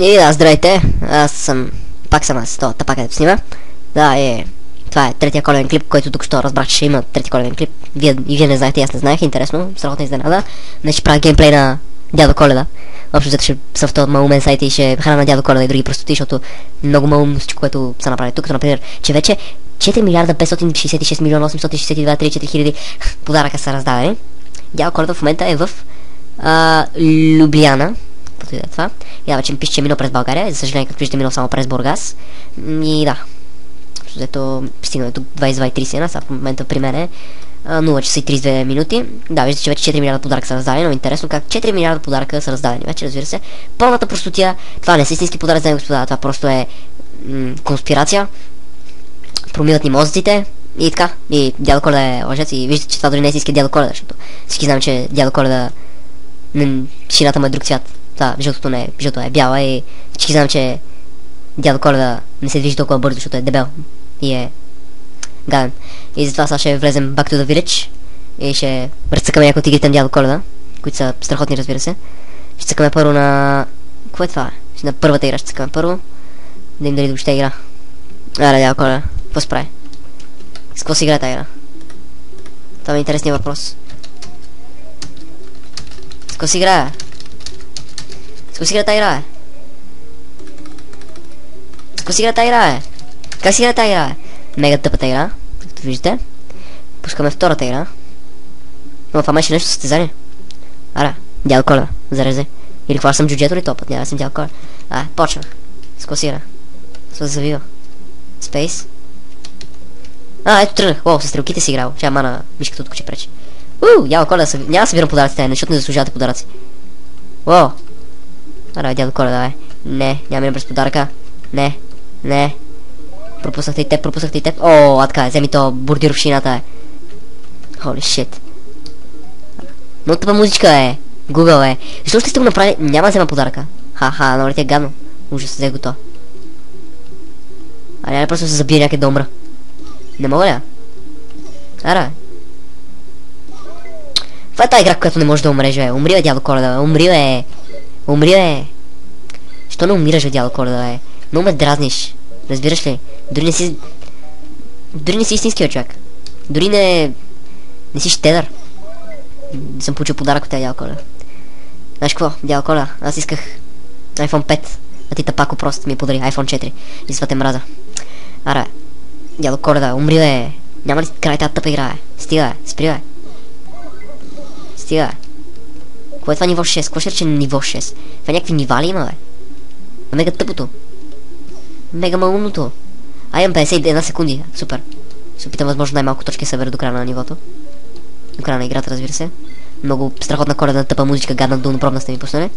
И да, здравейте, аз съм, пак съм аз, то, пак където снима. Да, е, това е третия коледен клип, който тук що разбрах, че ще има трети коледен клип. Вие, вие не знаете, аз не знаех, интересно, страхотна изненада. Не ще правя геймплей на Дядо Коледа. Общо взето ще съм в този малумен сайт и ще храна на Дядо Коледа и други простоти, защото много малумно всичко, което са направили тук, като например, че вече 4 милиарда 566 милиона 862 34 хиляди подаръка са раздадени. Дядо Коледа в момента е в а, Любляна, е това. И да, вече ми пише, че е минал през България. За съжаление, като виждате, е минал само през Бургас. И да. Зато стигнаме тук 22.30 сега в момента при мен е 0 часа и 32 минути. Да, виждате, че вече 4 милиарда подаръка са раздадени, но интересно как 4 милиарда подаръка са раздадени. Вече, разбира се, пълната простотия. Това не са истински подаръци, дами господа, това просто е конспирация. Промиват ни мозъците и така. И дядо Коледа е лъжец и виждате, че това дори не е истински дядо Коледа, защото всички знаем, че дядо Коледа шината му е друг цвят. Това, жълтото не е, жълто е бяла и всички знам, че дядо Коледа не се движи толкова бързо, защото е дебел и е гаден. И затова сега ще влезем back to the village и ще разцъкаме някои от игрите на дядо Коледа, които са страхотни, разбира се. Ще цъкаме първо на... Какво е това? Ще на първата игра ще цъкаме първо. Да им дали въобще игра. Аре, дядо Коледа, какво справи? С какво си играе тази игра? Това е интересният въпрос. С какво си играе? Си игра тази игра? Как си игра тази игра? Мега тъпата игра, както виждате. Пускаме втората игра. Но това беше нещо състезание. Ара, дядо Коледа, зарезе. Или съм джуджето ли топът? Няма да съм дядо Коледа. А, почва. С? С завива. Спейс. А, ето тръгнах. О, с стрелките си играл. Ще мана мишката от куче пречи. Уу, дядо Коледа, няма да събирам подаръците, защото не заслужавате подаръци. О, Ара, дядо Коля, давай. Не, няма минем през подаръка. Не, не. Пропуснахте и теб, пропуснахте и теб. О, а така вземи то бурдир в шината е. Holy shit. Но тъпа музичка е. Google е. Защо ще сте го направили? Няма да взема подаръка. Ха-ха, но ти е гадно. Ужас, взе го то. А няма просто се забие някъде да умра. Не мога ли? Ара. Това е тази игра, която не може да умре, бе. Умри, бе, дядо Коледа, умри, бе. Умри, бе. Що не умираш, бе, дядо Коледа, бе? Много ме дразниш. Разбираш ли? Дори не си... Дори не си истинския човек. Дори не... Не си щедър. Не съм получил подарък от тази дядо Коледа. Знаеш какво, дядо Коледа? Аз исках iPhone 5. А ти тапако просто ми подари iPhone 4. И затова мраза. Ара, дядо Коледа, умри, бе. Няма ли край тази тъпа игра, бе? Стига, бе. Спри, бе. Стига, бе. Кое е това ниво 6? Какво ще рече ниво 6? Това някакви нива ли има, бе? Мега тъпото. Мега малумното. А имам 51 секунди. Супер. Се опитам възможно най-малко точки да събера до края на нивото. До края на играта, разбира се. Много страхотна коледна тъпа музичка, гадна долнопробна сте ми пуснали.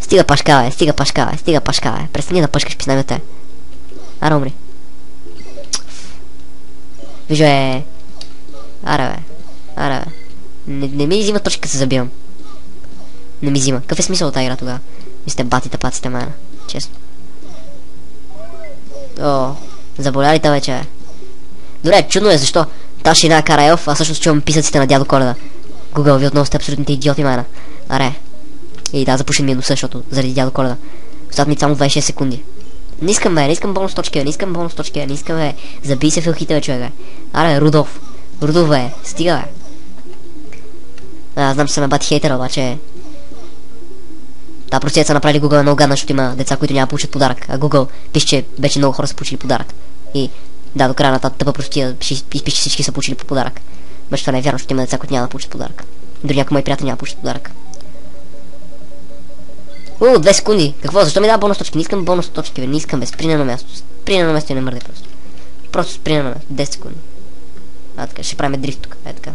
Стига пашка, бе, стига пашка, бе, стига пашка, бе. Престани да пъшкаш писнамете. Ара умри. Вижу е. Ара, бе. Ара, бе. Не, не ми взима точки да се забивам. Не ми взима. Какъв е смисъл от тази игра тогава? Ви сте батите паците, мана. Честно. О, заболя ли вече? Добре, чудно е защо та шина кара елф, а всъщност чувам писъците на дядо Коледа. Google, ви отново сте абсолютните идиоти, мана. Аре. И да, запушим ми е защото заради дядо Коледа. Остават ми само 26 секунди. Не искам, бе, не искам бонус точки, бе, не искам бонус точки, не искам, бе. Забий се в елхите, бе, човек, бе. Аре, Рудolf. Рудolf, бе, стига, бе. А, знам, че съм бати хейтер, обаче Та простият са направили Google много гадна, защото има деца, които няма да получат подарък. А Google пише, че вече много хора са получили подарък. И да, до края на тази тъпа простия пише, че всички са получили по подарък. Обаче това не е вярно, защото има деца, които няма да получат подарък. Дори някои мои приятели няма да получат подарък. У, две секунди. Какво? Защо ми дава бонус точки? Не искам бонус точки, бе. Не искам, бе. Спри на място. Спри на място и не мърдай просто. Просто спри на място. 10 секунди. А, така. Ще правим дрифт тук. Е, така.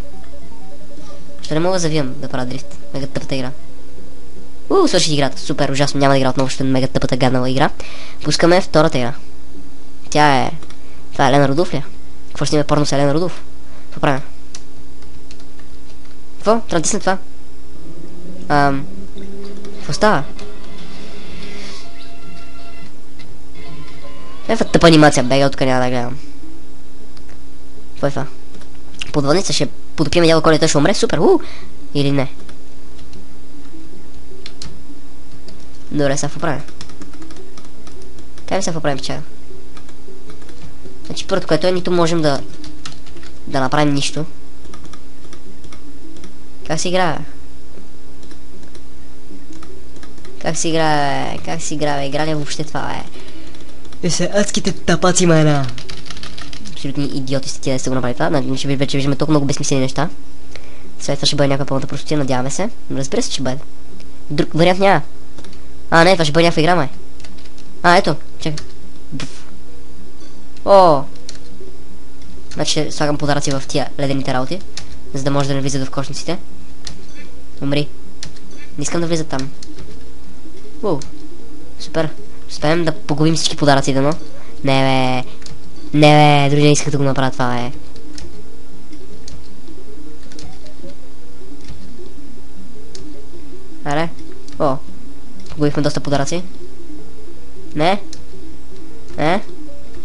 Ще не мога да завивам да правя дрифт. Мега тъпата игра. Уу, свърши играта. Супер, ужасно. Няма да игра отново, ще е мега тъпата гаднала игра. Пускаме втората игра. Тя е... Това е Елена Рудов ли? Какво ще сниме порно с Елена Рудов? Какво правим? Какво? Трябва да тисна това. Ам... Какво става? Някаква тъпа анимация, бега, от няма да гледам. Какво е това? Подводница ще потопиме дядо Коля, той ще умре, супер, уу! Или не? Добре, сега какво правим? Как се поправим чая? Значи първото, което е, нито можем да да направим нищо. Как се играе? Как се играе? Как се играе? Игра ли е въобще това е? Е се адските тапаци, майна! Абсолютни идиоти сте тия да сте го направили това. Значи вече виждаме толкова много безсмислени неща. След това ще бъде някаква пълната простотия, надяваме се. Разбира се, че бъде. Друг вариант няма. А, не, това ще бъде някаква игра, май. А, ето, чакай. О! Значи слагам подаръци в тия ледените работи, за да може да не влизат в кошниците. Умри. Не искам да влизат там. Уу. Супер. Успеем да погубим всички подаръци, дано. Не, бе. Не, бе, дори не исках да го направя това, бе. Погубихме доста подаръци. Не. Не.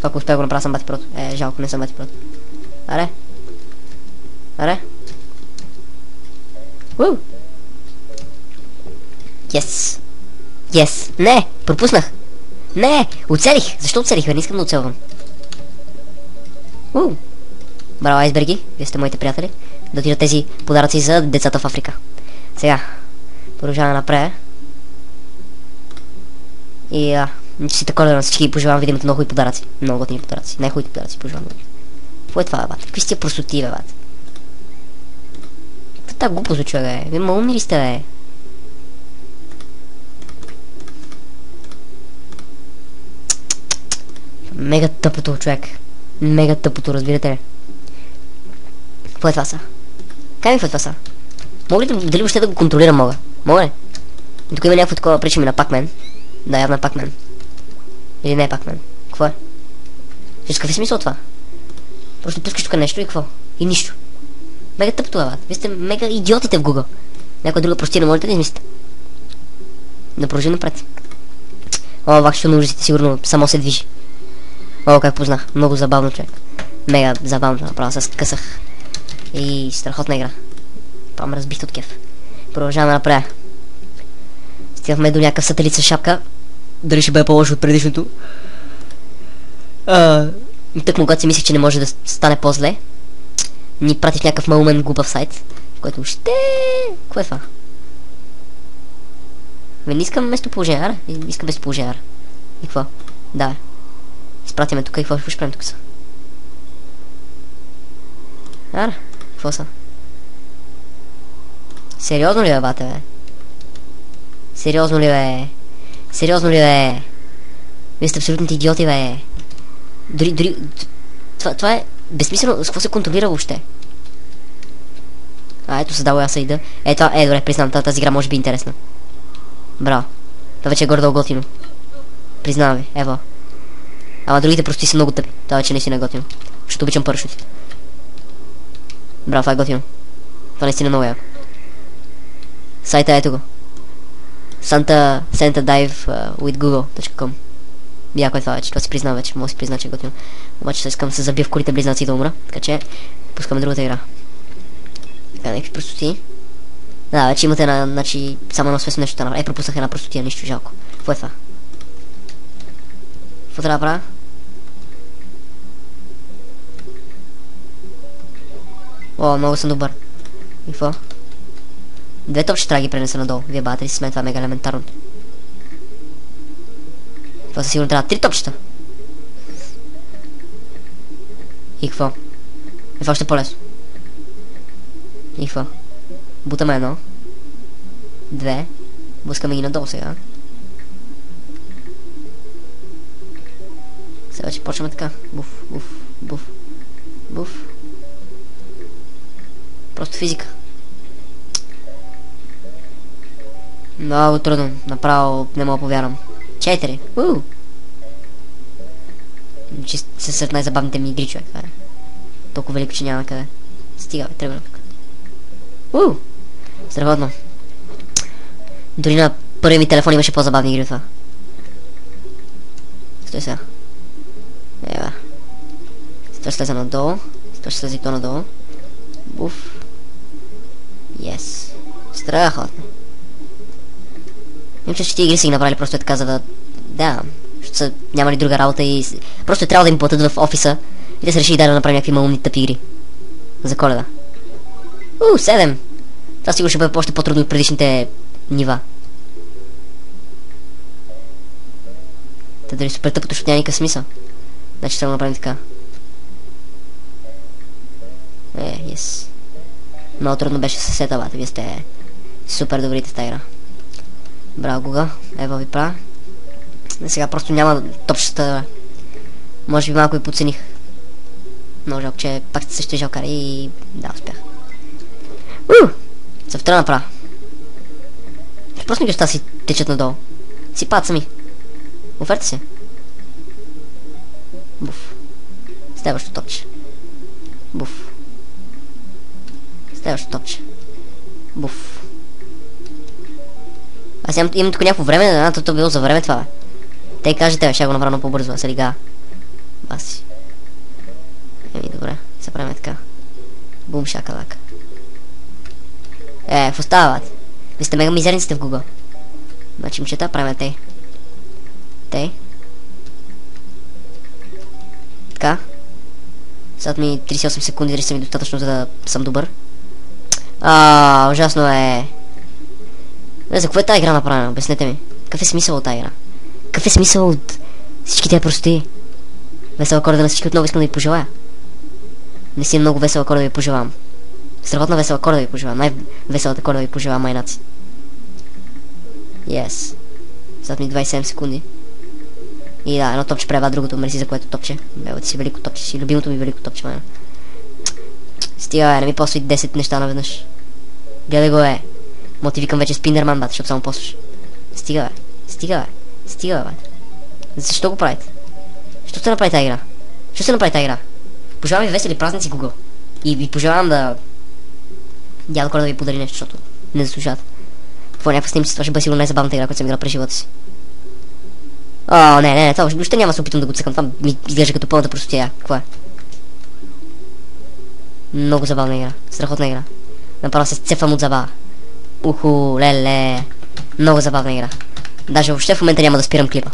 Ако успя да го направя съм бати прото. Е, жалко, не съм бати прото. Аре. Аре. Уу. Yes. Yes. Не, пропуснах. Не, оцелих. Защо оцелих? Не искам да оцелвам. Уу. Браво, айсберги. Вие сте моите приятели. Да отидат тези подаръци за децата в Африка. Сега. Продължаваме напред. И а, си такова на всички пожелавам да много хубави подаръци. Много готини подаръци. Най-хубавите подаръци пожелавам Какво е това, бе, бат? Какви сте простоти, бе, бат? Какво тази глупост, човек, бе? Вие умни ли сте, бе? Мега тъпото, човек. Мега тъпото, разбирате ли? Какво е това са? Кай ми е това са? Мога ли да, дали въобще да го контролирам мога? Мога ли? И тук има някакво такова, прича ми на пакмен. Да, явно е пакмен. Или не е пакмен. Какво е? Виж какъв е смисъл това? Просто пускаш тук нещо и какво? И нищо. Мега тъп това, бат. Вие сте мега идиотите в Google. Някоя друга простия не можете да измислите. Да продължи напред. О, вакшто на ужасите сигурно само се движи. О, как познах. Много забавно човек. Мега забавно направо с късах. И страхотна игра. Пам разбих от кеф. Продължаваме напред. Стигнахме до някакъв сателит с шапка. Дали ще бъде по-лошо от предишното? Тък му, когато си мислих, че не може да стане по-зле, ни прати в някакъв малумен глупав сайт, който ще... Кое е това? Ме не искам местоположение, ара? Искам местоположение, ара. И какво? Да. Изпратиме тук и какво ще правим тук са? Ара, какво са? Сериозно ли е, бате, бе? Сериозно ли, бе? Сериозно ли, бе? Вие сте абсолютните идиоти, бе. Дори, дори... Това, това е безсмислено. С какво се контролира въобще? А, ето създава аз и да. Е, това, е, добре, признавам, тази игра може би е интересна. Браво. Това вече е гордо готино. Признавам ви, ево. Ама другите просто са много тъпи. Това вече наистина е готино. Защото обичам парашутите. Браво, това е готино. Това наистина е много яко. Сайта ето го. Santa, Santa Dive uh, with Google.com Яко е това вече, това си признава вече, мога си призна, че е готино. Обаче сега искам да се забия в корите близнаци да умра, така че пускаме другата игра. Така, някакви простоти. Да, вече имате една, значи, само едно свестно нещо да Е, пропуснах една простотия, нищо жалко. Какво е това? Какво трябва да правя? О, много съм добър. И какво? Две топчета трябва да ги пренеса надолу. Вие бате ли с мен, това е мега елементарно. Това със сигурно трябва три топчета. И какво? И какво ще е по-лесно? И какво? Бутаме едно. Две. Много трудно. Направо не мога повярвам. Четири. Уу! Че са сред най-забавните ми игри, човек. Е. Толкова велико, че няма къде. Стига, бе, тръгвам. Уу! Страхотно. Дори на първия ми телефон имаше по-забавни игри това. Стой сега. Ева. Стой слеза надолу. Стой слезе и то надолу. Буф. Yes. Страхотно. Мисля, че ти игри си ги направили просто е така, за да... Да, Защото са нямали друга работа и... с- Просто е трябва да им платят в офиса. И те са решили да направим някакви малумни тъпи игри. За коледа. У, 7! Това сигурно ще бъде още по-трудно от предишните нива. Те дали супер тъпото, защото няма никакъв смисъл. Значи трябва да направим така. Е, yes. Много трудно беше със сета, бате. Вие сте супер добрите в тази игра. Браво, Гуга. Ева ви права. И Сега просто няма топчета. Може би малко и подцених. Много жалко, че пак сте същия жалкар и да, успях. У! За втора направа. Просто ми неща си течат надолу. Си падат сами. Оферта си. Буф. Следващо топче. Буф. Следващо топче. Буф. Аз имам, имам тук някакво време, да, то, то било за време това, бе. Те кажете, бе, ще го направя по-бързо, а сега. Баси. Еми, добре, се правим така. Бум, шакалак. Е, в остават. Ви сте мега мизерни сте в Google. Значи, момчета, правим те. Те. Така. Сега ми 38 секунди, дали са ми достатъчно, за да съм добър. А, ужасно е. Не, за какво е тази игра направена? Обяснете ми. Какъв е смисъл от тази игра? Какъв е смисъл от всички тези прости? Весела коледа на всички отново искам да ви пожелая. Не си много весела коледа да ви пожелавам. Страхотна весела коледа ви пожелавам. Най-веселата коледа ви пожелавам, майнаци. Yes. Зад ми 27 секунди. И да, едно топче преба другото, мерси за което топче. Бело си велико топче си, любимото ми велико топче, майна. Стига, бе, не ми посви 10 неща наведнъж. Гледай го, е. Мо ти викам вече Спиндерман, бат, защото само посваш. Стига, бе. Стига, бе. Стига, бе. Защо го правите? Що се направи тази игра? Що се направи тази игра? Пожелавам ви весели празници, Google. И ви пожелавам да... Дядо Коля да ви подари нещо, защото не заслужават. Какво някаква снимче, това ще бъде сигурно най-забавната игра, която съм играл през живота си. О, не, не, не, това въобще няма да се опитам да го цъкам. Това ми изглежда като пълната простотия. Какво е? Много забавна игра. Страхотна игра. Направо се сцефам от забава. Уху, леле. Много забавна игра. Даже въобще в момента няма да спирам клипа.